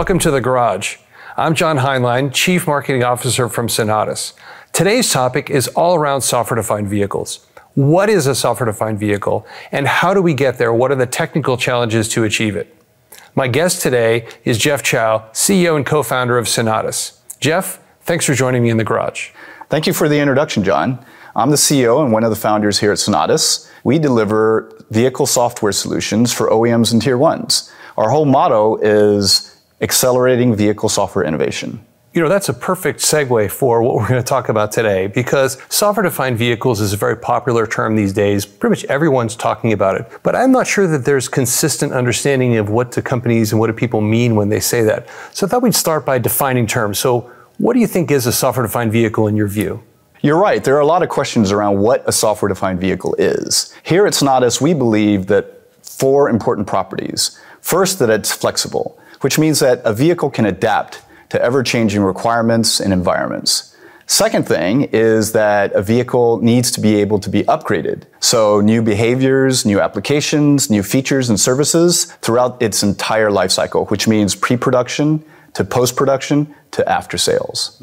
Welcome to the garage. I'm John Heinlein, Chief Marketing Officer from Sonatus. Today's topic is all around software defined vehicles. What is a software defined vehicle and how do we get there? What are the technical challenges to achieve it? My guest today is Jeff Chou, CEO and co founder of Sonatus. Jeff, thanks for joining me in the garage. Thank you for the introduction, John. I'm the CEO and one of the founders here at Sonatus. We deliver vehicle software solutions for OEMs and tier ones. Our whole motto is accelerating vehicle software innovation. You know, that's a perfect segue for what we're going to talk about today because software defined vehicles is a very popular term these days. Pretty much everyone's talking about it. But I'm not sure that there's consistent understanding of what do companies and what do people mean when they say that. So I thought we'd start by defining terms. So, what do you think is a software defined vehicle in your view? You're right. There are a lot of questions around what a software defined vehicle is. Here at Sonatus, we believe that four important properties. First, that it's flexible which means that a vehicle can adapt to ever changing requirements and environments. Second thing is that a vehicle needs to be able to be upgraded. So new behaviors, new applications, new features and services throughout its entire life cycle, which means pre-production to post-production to after sales.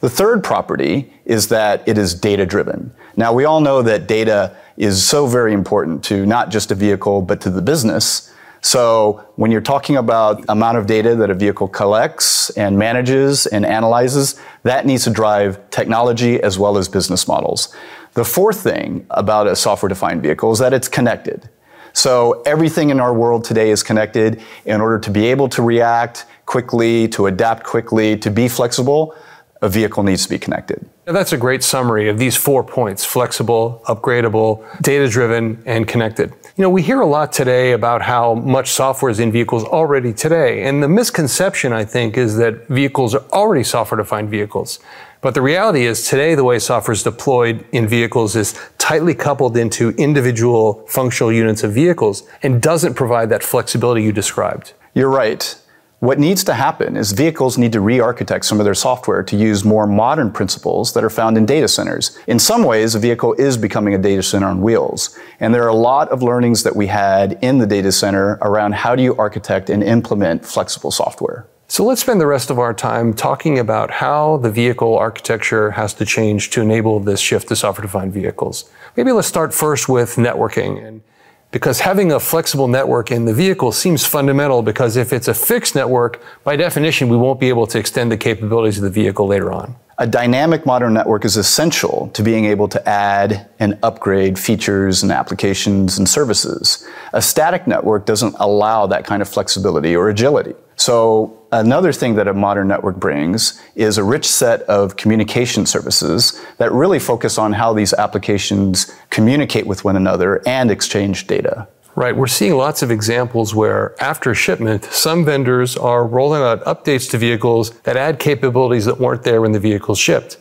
The third property is that it is data driven. Now we all know that data is so very important to not just a vehicle, but to the business. So when you're talking about amount of data that a vehicle collects and manages and analyzes, that needs to drive technology as well as business models. The fourth thing about a software defined vehicle is that it's connected. So everything in our world today is connected in order to be able to react quickly, to adapt quickly, to be flexible a vehicle needs to be connected. That's a great summary of these four points flexible, upgradable, data driven, and connected. You know, we hear a lot today about how much software is in vehicles already today. And the misconception, I think, is that vehicles are already software defined vehicles. But the reality is today, the way software is deployed in vehicles is tightly coupled into individual functional units of vehicles and doesn't provide that flexibility you described. You're right. What needs to happen is vehicles need to re-architect some of their software to use more modern principles that are found in data centers. In some ways, a vehicle is becoming a data center on wheels. And there are a lot of learnings that we had in the data center around how do you architect and implement flexible software. So let's spend the rest of our time talking about how the vehicle architecture has to change to enable this shift to software-defined vehicles. Maybe let's start first with networking. And because having a flexible network in the vehicle seems fundamental because if it's a fixed network, by definition, we won't be able to extend the capabilities of the vehicle later on. A dynamic modern network is essential to being able to add and upgrade features and applications and services. A static network doesn't allow that kind of flexibility or agility. So another thing that a modern network brings is a rich set of communication services that really focus on how these applications communicate with one another and exchange data. Right. We're seeing lots of examples where after shipment, some vendors are rolling out updates to vehicles that add capabilities that weren't there when the vehicle shipped.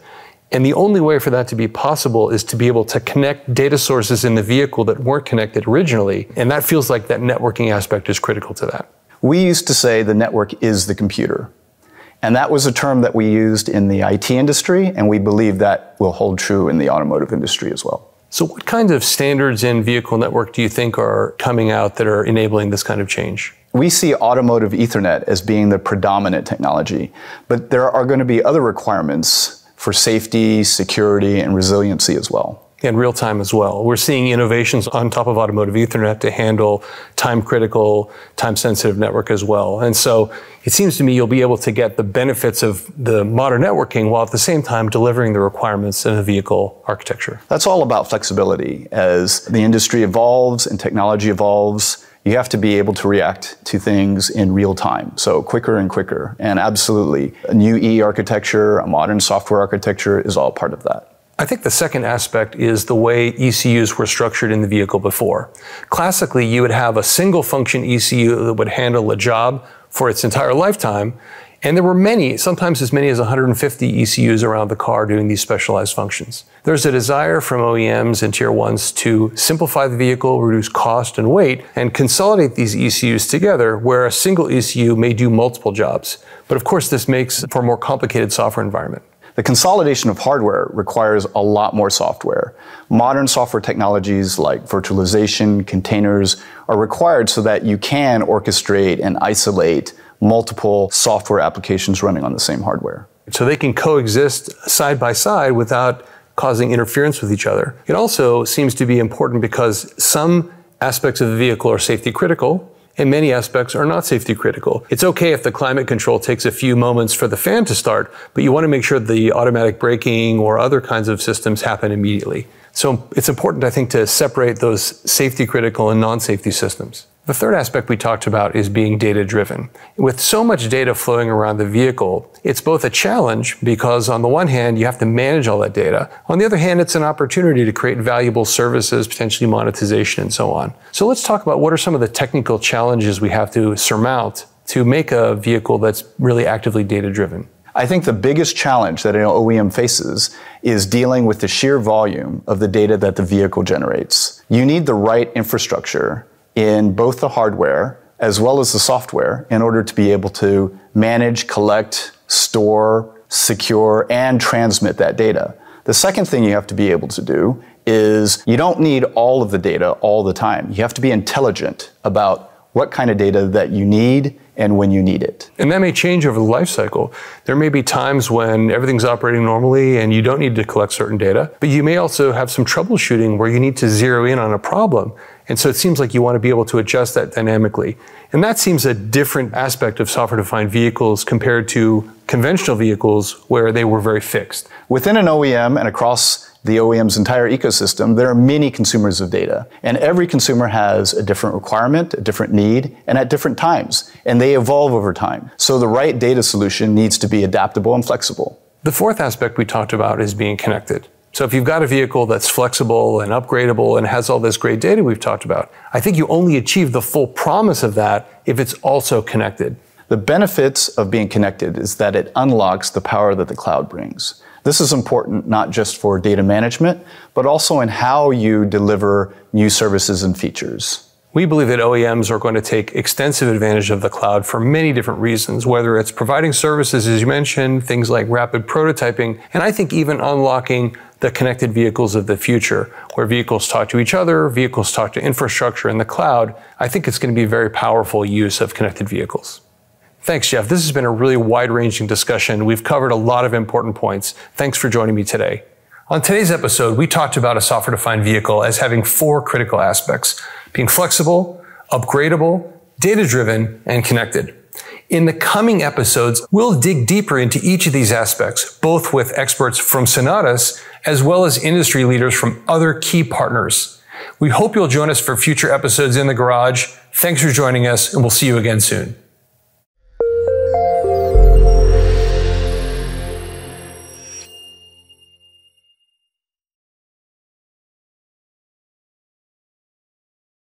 And the only way for that to be possible is to be able to connect data sources in the vehicle that weren't connected originally. And that feels like that networking aspect is critical to that. We used to say the network is the computer. And that was a term that we used in the IT industry, and we believe that will hold true in the automotive industry as well. So, what kinds of standards in vehicle network do you think are coming out that are enabling this kind of change? We see automotive Ethernet as being the predominant technology, but there are going to be other requirements for safety, security, and resiliency as well in real time as well. We're seeing innovations on top of automotive Ethernet to handle time critical, time sensitive network as well. And so it seems to me you'll be able to get the benefits of the modern networking while at the same time delivering the requirements in the vehicle architecture. That's all about flexibility. As the industry evolves and technology evolves, you have to be able to react to things in real time. So quicker and quicker. And absolutely, a new E architecture, a modern software architecture is all part of that. I think the second aspect is the way ECUs were structured in the vehicle before. Classically, you would have a single function ECU that would handle a job for its entire lifetime. And there were many, sometimes as many as 150 ECUs around the car doing these specialized functions. There's a desire from OEMs and tier ones to simplify the vehicle, reduce cost and weight, and consolidate these ECUs together where a single ECU may do multiple jobs. But of course, this makes for a more complicated software environment. The consolidation of hardware requires a lot more software. Modern software technologies like virtualization, containers are required so that you can orchestrate and isolate multiple software applications running on the same hardware. So they can coexist side by side without causing interference with each other. It also seems to be important because some aspects of the vehicle are safety critical and many aspects are not safety critical. It's okay if the climate control takes a few moments for the fan to start, but you want to make sure the automatic braking or other kinds of systems happen immediately. So it's important, I think, to separate those safety critical and non-safety systems. The third aspect we talked about is being data driven. With so much data flowing around the vehicle, it's both a challenge because on the one hand, you have to manage all that data. On the other hand, it's an opportunity to create valuable services, potentially monetization and so on. So let's talk about what are some of the technical challenges we have to surmount to make a vehicle that's really actively data driven. I think the biggest challenge that an OEM faces is dealing with the sheer volume of the data that the vehicle generates. You need the right infrastructure in both the hardware as well as the software in order to be able to manage, collect, store, secure, and transmit that data. The second thing you have to be able to do is you don't need all of the data all the time. You have to be intelligent about what kind of data that you need and when you need it. And that may change over the life cycle. There may be times when everything's operating normally and you don't need to collect certain data, but you may also have some troubleshooting where you need to zero in on a problem. And so it seems like you want to be able to adjust that dynamically. And that seems a different aspect of software defined vehicles compared to conventional vehicles where they were very fixed. Within an OEM and across the OEM's entire ecosystem, there are many consumers of data. And every consumer has a different requirement, a different need, and at different times. And they evolve over time. So the right data solution needs to be adaptable and flexible. The fourth aspect we talked about is being connected. So if you've got a vehicle that's flexible and upgradable and has all this great data we've talked about, I think you only achieve the full promise of that if it's also connected. The benefits of being connected is that it unlocks the power that the cloud brings. This is important not just for data management, but also in how you deliver new services and features. We believe that OEMs are going to take extensive advantage of the cloud for many different reasons, whether it's providing services, as you mentioned, things like rapid prototyping, and I think even unlocking the connected vehicles of the future, where vehicles talk to each other, vehicles talk to infrastructure in the cloud. I think it's going to be a very powerful use of connected vehicles. Thanks, Jeff. This has been a really wide ranging discussion. We've covered a lot of important points. Thanks for joining me today. On today's episode, we talked about a software defined vehicle as having four critical aspects being flexible, upgradable, data driven, and connected. In the coming episodes, we'll dig deeper into each of these aspects, both with experts from Sonatus as well as industry leaders from other key partners. We hope you'll join us for future episodes in the garage. Thanks for joining us, and we'll see you again soon.